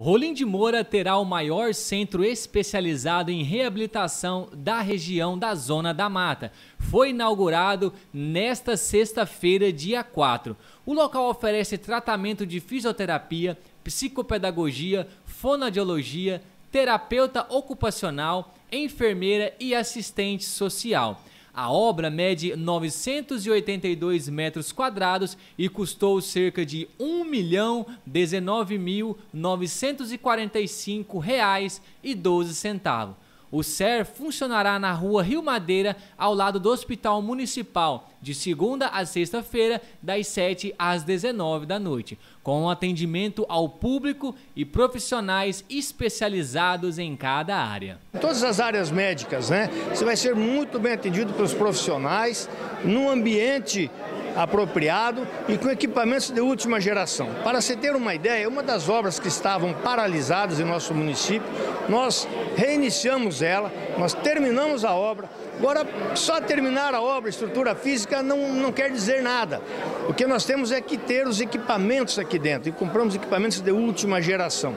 Rolim de Moura terá o maior centro especializado em reabilitação da região da Zona da Mata. Foi inaugurado nesta sexta-feira, dia 4. O local oferece tratamento de fisioterapia, psicopedagogia, fonodiologia, terapeuta ocupacional, enfermeira e assistente social. A obra mede 982 metros quadrados e custou cerca de R$ 1.019.945,12. O SER funcionará na rua Rio Madeira, ao lado do Hospital Municipal, de segunda a sexta-feira, das 7 às 19 da noite, com atendimento ao público e profissionais especializados em cada área. Todas as áreas médicas, né? Você vai ser muito bem atendido pelos profissionais, num ambiente apropriado e com equipamentos de última geração. Para se ter uma ideia, uma das obras que estavam paralisadas em nosso município, nós reiniciamos ela, nós terminamos a obra. Agora, só terminar a obra, estrutura física, não, não quer dizer nada. O que nós temos é que ter os equipamentos aqui dentro e compramos equipamentos de última geração.